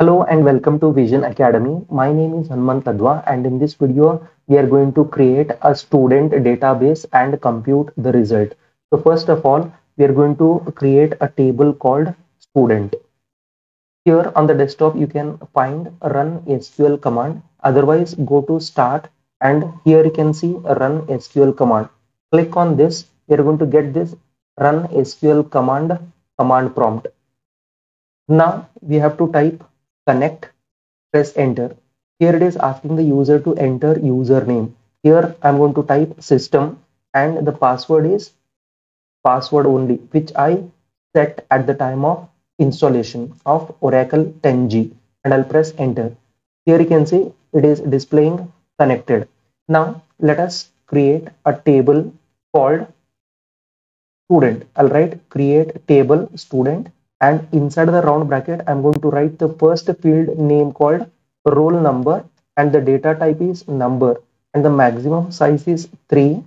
Hello and welcome to Vision Academy. My name is Hanuman Tadwa and in this video we are going to create a student database and compute the result. So first of all we are going to create a table called student. Here on the desktop you can find run SQL command otherwise go to start and here you can see run SQL command. Click on this we are going to get this run SQL command command prompt. Now we have to type connect press enter. Here it is asking the user to enter username. Here i'm going to type system and the password is password only which i set at the time of installation of oracle 10g and i'll press enter. Here you can see it is displaying connected. Now let us create a table called student. I'll write create table student and inside the round bracket i'm going to write the first field name called roll number and the data type is number. And the maximum size is 3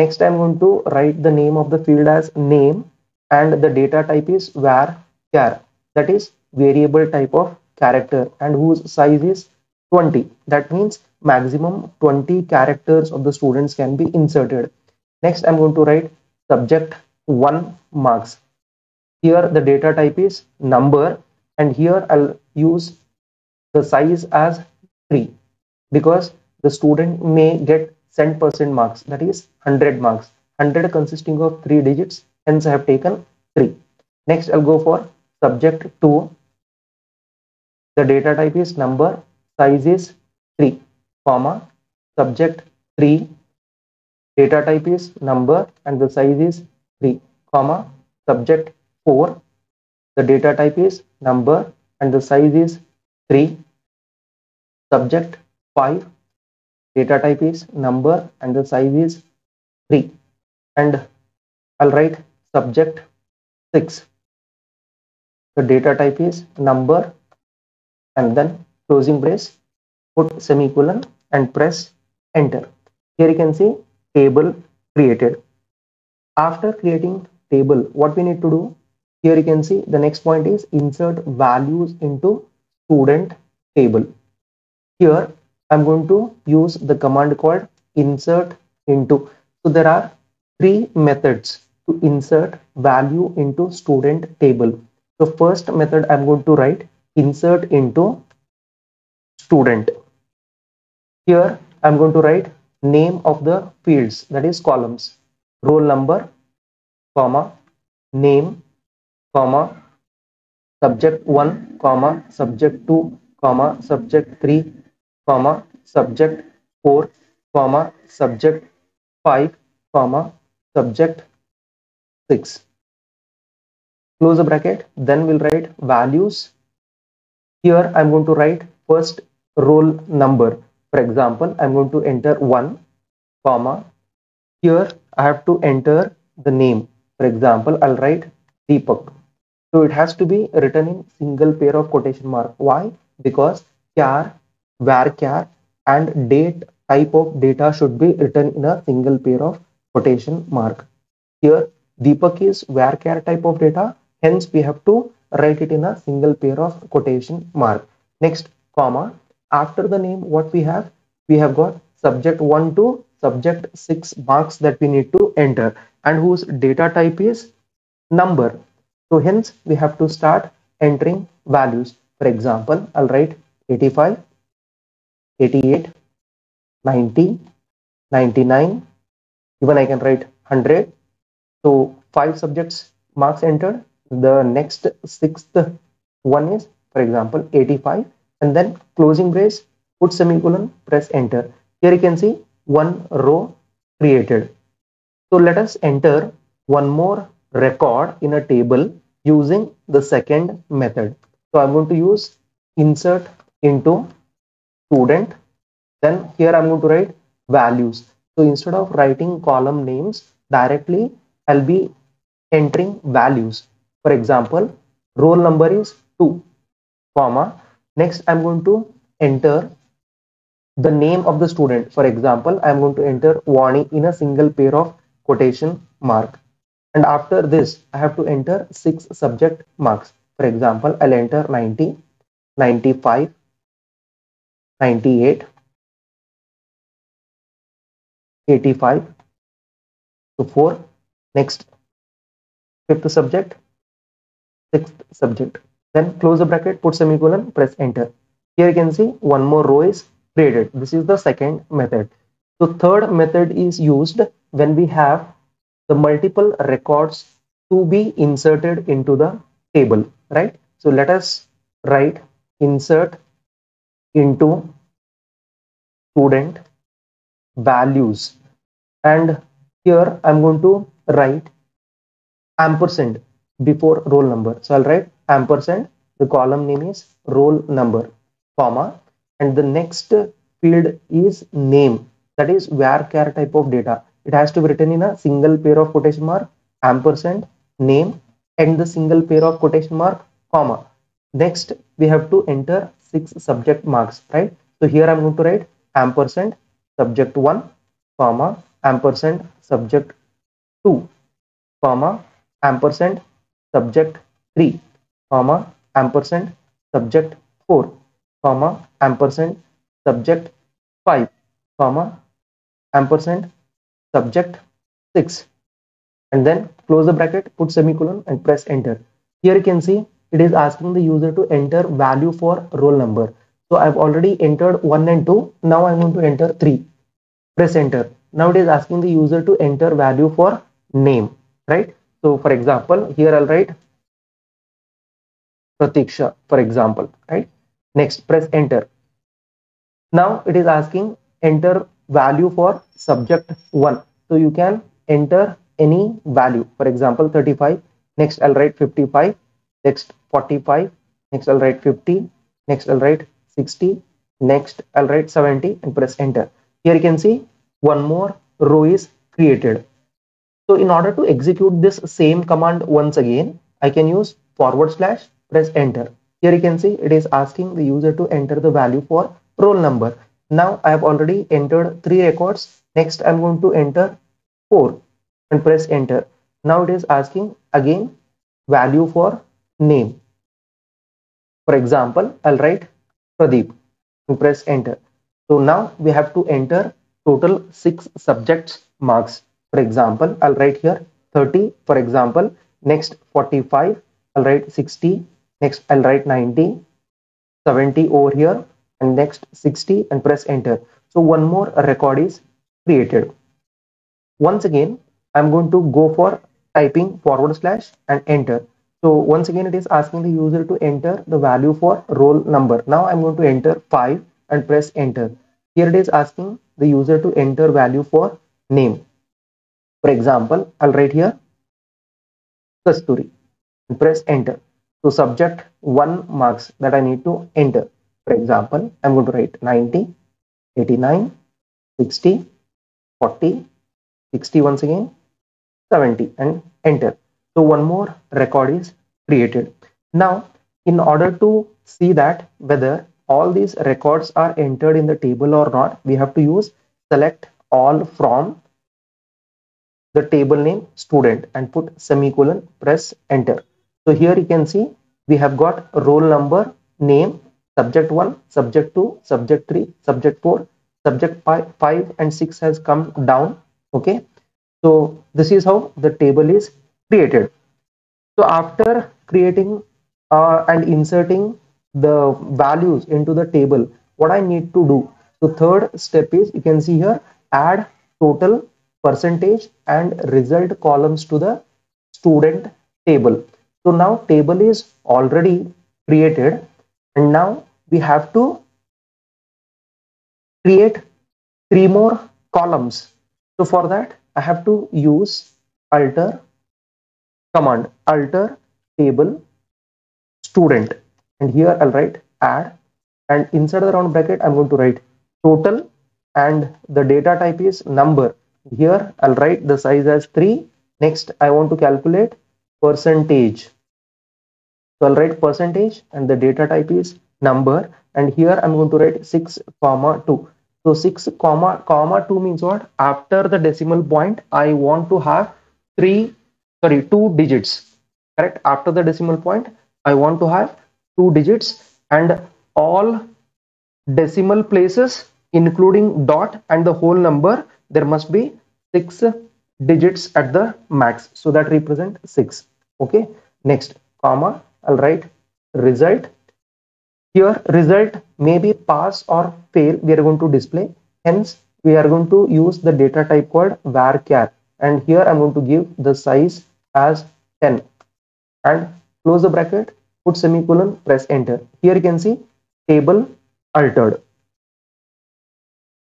next i'm going to write the name of the field as name and the data type is var char. That is variable type of character and whose size is 20 that means maximum 20 characters of the students can be inserted. Next i'm going to write subject 1 marks here the data type is number and here I'll use the size as 3 because the student may get 10% marks that is 100 marks. 100 consisting of 3 digits hence I have taken 3 next I'll go for subject 2 the data type is number size is 3 comma subject 3 data type is number and the size is 3 comma subject 4 the data type is number and the size is 3 subject 5 data type is number and the size is 3 and I'll write subject 6 the data type is number and then closing brace put semicolon and press enter. Here you can see table created. After creating table what we need to do here you can see the next point is insert values into student table. Here i'm going to use the command called insert into. So there are three methods to insert value into student table. So first method i'm going to write insert into student. Here i'm going to write name of the fields that is columns. Roll number comma name comma subject 1 comma subject 2 comma subject 3 comma subject 4 comma subject 5 comma subject 6 close the bracket. Then we'll write values. Here i'm going to write first roll number. For example i'm going to enter 1 comma. Here i have to enter the name. For example i'll write deepak so it has to be written in single pair of quotation mark. Why? Because char, varchar and date type of data should be written in a single pair of quotation mark. Here Deepak is varchar type of data. Hence we have to write it in a single pair of quotation mark. Next comma. After the name what we have? We have got subject 1 to subject 6 marks that we need to enter and whose data type is number so hence we have to start entering values. For example, I'll write 85, 88, 90, 99, even I can write 100. So five subjects marks entered. The next sixth one is, for example, 85 and then closing brace, put semicolon, press enter. Here you can see one row created. So let us enter one more record in a table using the second method. So I'm going to use insert into student. Then here I'm going to write values. So instead of writing column names directly, I'll be entering values. For example, roll number is 2, comma. Next, I'm going to enter the name of the student. For example, I'm going to enter Vani in a single pair of quotation mark and after this I have to enter six subject marks. For example, I'll enter 90. 95 98 85 so 4 next fifth subject sixth subject then close the bracket put semicolon press enter here you can see one more row is created this is the second method so third method is used when we have the multiple records to be inserted into the table right so let us write insert into student values and here i'm going to write ampersand before roll number. So I'll write ampersand, the column name is roll number, comma, and the next field is name. That is varchar type of data. It has to be written in a single pair of quotation mark, ampersand, name, and the single pair of quotation mark, comma. Next, we have to enter six subject marks, right? So here I'm going to write ampersand, subject 1, comma, ampersand, subject 2, comma, ampersand subject 3 comma ampersand subject 4 comma ampersand subject 5 comma ampersand subject 6 and then close the bracket put semicolon and press enter. Here you can see it is asking the user to enter value for roll number. So i've already entered 1 and 2 now i'm going to enter 3 press enter. Now it is asking the user to enter value for name right? So for example, here I'll write Pratiksha, for example, right? Next, press enter. Now it is asking enter value for subject one. So you can enter any value. For example, 35. Next, I'll write 55. Next, 45. Next, I'll write 50. Next, I'll write 60. Next, I'll write 70 and press enter. Here you can see one more row is created. So in order to execute this same command once again, I can use forward slash press enter. Here you can see it is asking the user to enter the value for roll number. Now I have already entered three records. Next I'm going to enter four and press enter. Now it is asking again value for name. For example, I'll write Pradeep and press enter. So now we have to enter total six subjects marks for example i'll write here 30 for example next 45 i'll write 60 next i'll write 90 70 over here and next 60 and press enter. So one more record is created. Once again i'm going to go for typing forward slash and enter. So once again it is asking the user to enter the value for roll number. Now i'm going to enter 5 and press enter. Here it is asking the user to enter value for name. For example, I'll write here Kasturi and press enter. So subject one marks that I need to enter. For example, I'm going to write 90, 89, 60, 40, 60 once again, 70 and enter. So one more record is created. Now, in order to see that whether all these records are entered in the table or not, we have to use select all from the table name student and put semicolon press enter so here you can see we have got roll number name subject 1 subject 2 subject 3 subject 4 subject 5, 5 and 6 has come down okay? So this is how the table is created. So after creating uh, and inserting the values into the table what i need to do? So third step is you can see here add total percentage and result columns to the student table. So now table is already created and now we have to create three more columns. So for that I have to use alter command alter table student. And here I'll write add. And inside the round bracket I'm going to write total. And the data type is number. Here I'll write the size as 3 next I want to calculate percentage. So I'll write percentage and the data type is number. And here I'm going to write 6 comma 2 so 6 comma comma 2 means what? After the decimal point I want to have 3 sorry 2 digits. Correct? After the decimal point I want to have 2 digits. And all decimal places including dot and the whole number there must be six digits at the max. So that represent six. Okay? Next comma i'll write result here result may be pass or fail we are going to display. Hence we are going to use the data type called varchar. And here i'm going to give the size as 10 and close the bracket put semicolon press enter. Here you can see table altered.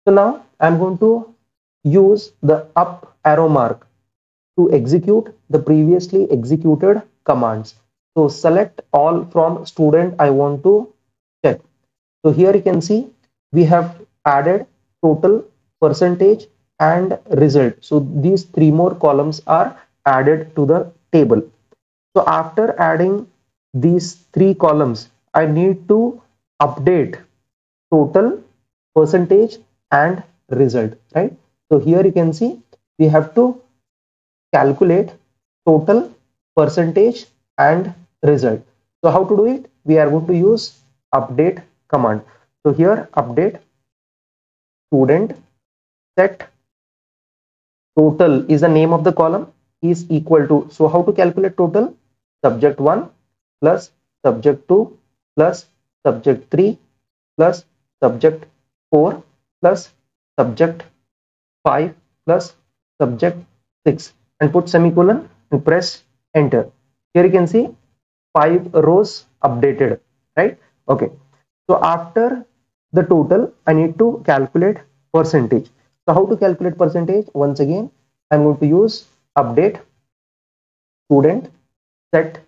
So now i'm going to use the up arrow mark to execute the previously executed commands. So select all from student i want to so here you can see we have added total percentage and result so these three more columns are added to the table so after adding these three columns, I need to update total percentage and result, right? So here you can see we have to calculate total percentage and result. So how to do it? We are going to use update command. So here update student set total is the name of the column is equal to so how to calculate total? Subject 1 plus subject 2 plus subject 3 plus subject 4 plus subject 5 plus subject 6 and put semicolon and press enter. Here you can see five rows updated right? Okay so after the total i need to calculate percentage. So how to calculate percentage? Once again i'm going to use update student set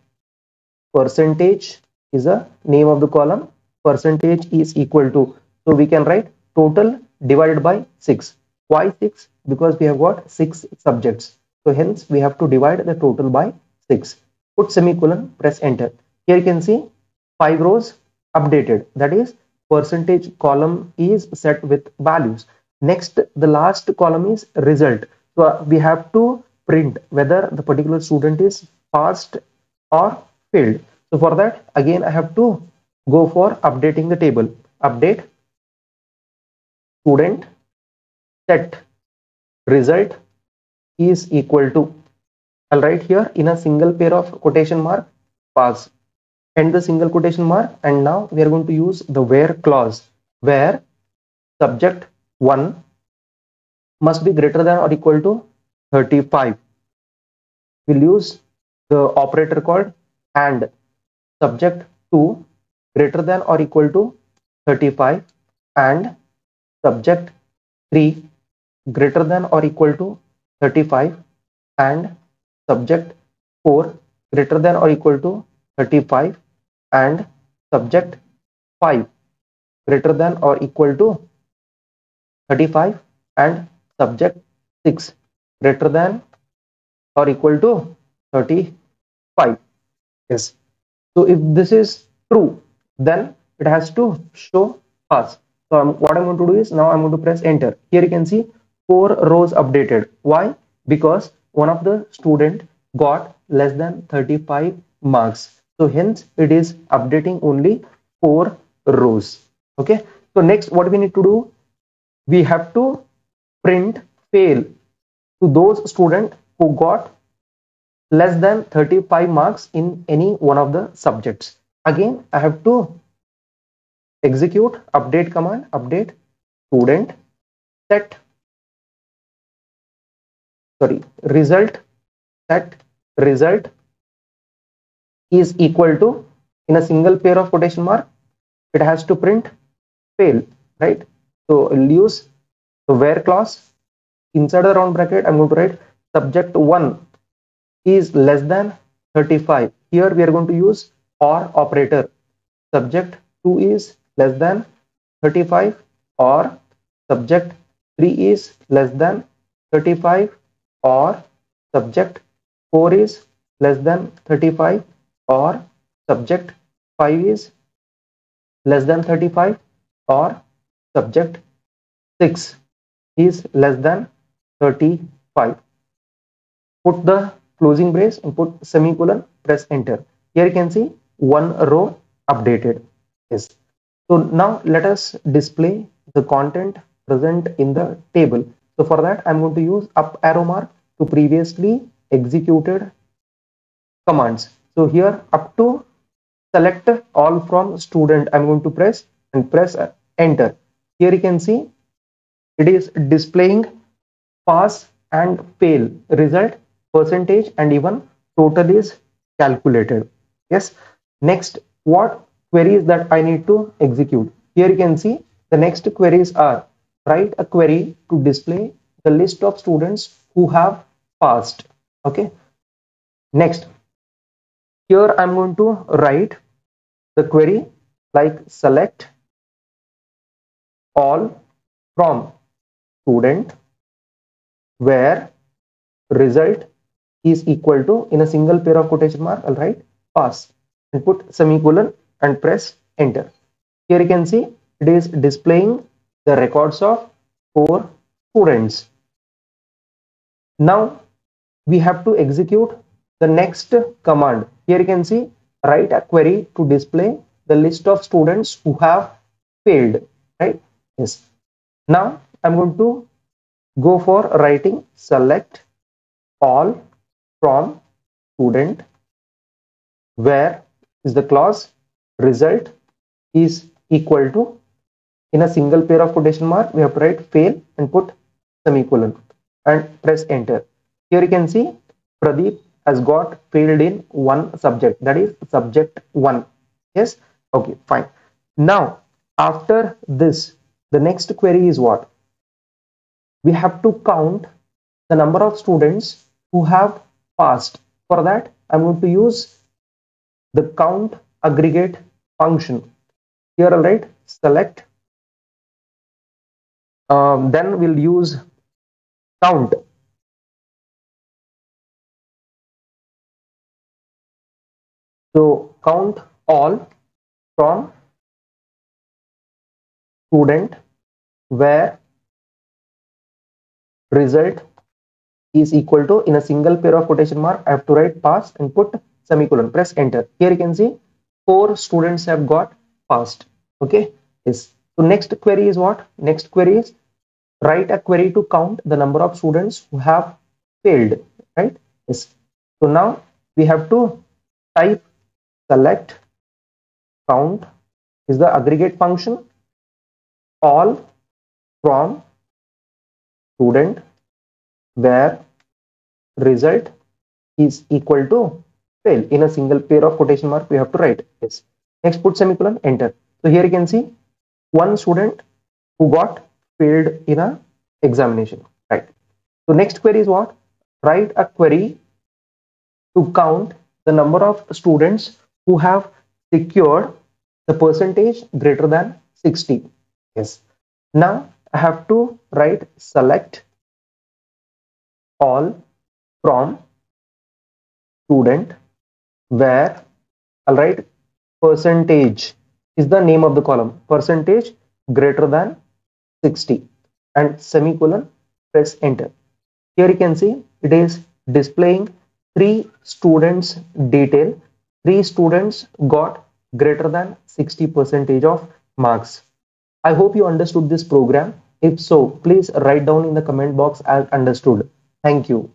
percentage is a name of the column. Percentage is equal to so we can write total divided by 6 why 6 because we have got 6 subjects. So hence we have to divide the total by 6 put semicolon press enter. Here you can see 5 rows updated. That is percentage column is set with values. Next the last column is result. So uh, we have to print whether the particular student is passed or failed. So for that, again, I have to go for updating the table. Update. Student set result is equal to. I'll write here in a single pair of quotation mark pass end the single quotation mark and now we are going to use the where clause where subject 1 must be greater than or equal to 35 we'll use the operator called and subject 2 greater than or equal to 35 and subject 3 greater than or equal to 35 and subject 4 greater than or equal to 35 and subject 5 greater than or equal to 35 and subject 6 greater than or equal to 35 yes. So if this is true then it has to show us so I'm, what i'm going to do is now i'm going to press enter. Here you can see four rows updated. Why? Because one of the student got less than 35 marks so hence it is updating only four rows. Okay? So next what we need to do? We have to print fail to those student who got less than 35 marks in any one of the subjects. Again i have to execute update command update student set sorry result set result is equal to in a single pair of quotation mark it has to print fail right? So I'll use the where clause inside the round bracket i'm going to write subject 1 is less than 35 here we are going to use or operator. Subject 2 is less than 35 or subject 3 is less than 35 or subject 4 is less than 35 or subject 5 is less than 35 or subject 6 is less than 35 put the closing brace and put semicolon press enter. Here you can see one row updated yes so now let us display the content present in the table. So for that i'm going to use up arrow mark to previously executed commands so here up to select all from student i'm going to press and press enter. Here you can see it is displaying pass and fail result percentage and even total is calculated. Yes. Next what queries that i need to execute? Here you can see the next queries are write a query to display the list of students who have passed. Okay. Next here i'm going to write the query like select all from student where result is equal to in a single pair of quotation mark i'll write pass and put semicolon and press enter. Here you can see it is displaying the records of four students. Now we have to execute the next command here you can see write a query to display the list of students who have failed right? Yes. Now i'm going to go for writing select all from student where is the clause result is equal to in a single pair of quotation mark we have to write fail and put semicolon and press enter. Here you can see pradeep has got failed in one subject. That is subject one. Yes? Okay fine. Now after this the next query is what? We have to count the number of students who have passed. For that i'm going to use the count aggregate function. Here i'll write select. Um, then we'll use count so count all from student where result is equal to in a single pair of quotation mark i have to write pass and put semicolon. Press enter. Here you can see four students have got passed okay? Yes. So next query is what? Next query is write a query to count the number of students who have failed. Right? Yes. So now we have to type select count is the aggregate function. All from student where result is equal to fail. In a single pair of quotation mark we have to write yes next put semicolon enter. So here you can see one student who got failed in a examination right? So next query is what? Write a query to count the number of students who have secured the percentage greater than 60 yes. Now I have to write select all from student where I'll write percentage is the name of the column. Percentage greater than 60 and semicolon press enter. Here you can see it is displaying three students detail three students got greater than 60 percentage of marks i hope you understood this program if so, please write down in the comment box as understood. Thank you.